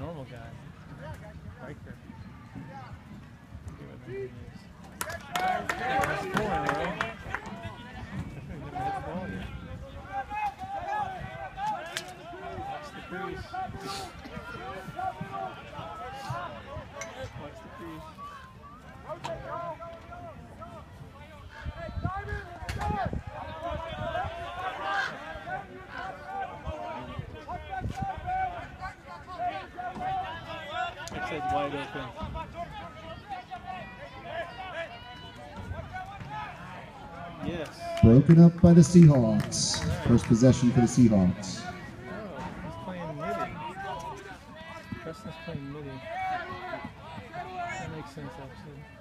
normal guy. Riker. That's the. Watch the crease. Wide open. Yes. Broken up by the Seahawks. First possession for the Seahawks. Oh, he's playing middie. Preston's playing middie. That makes sense, actually.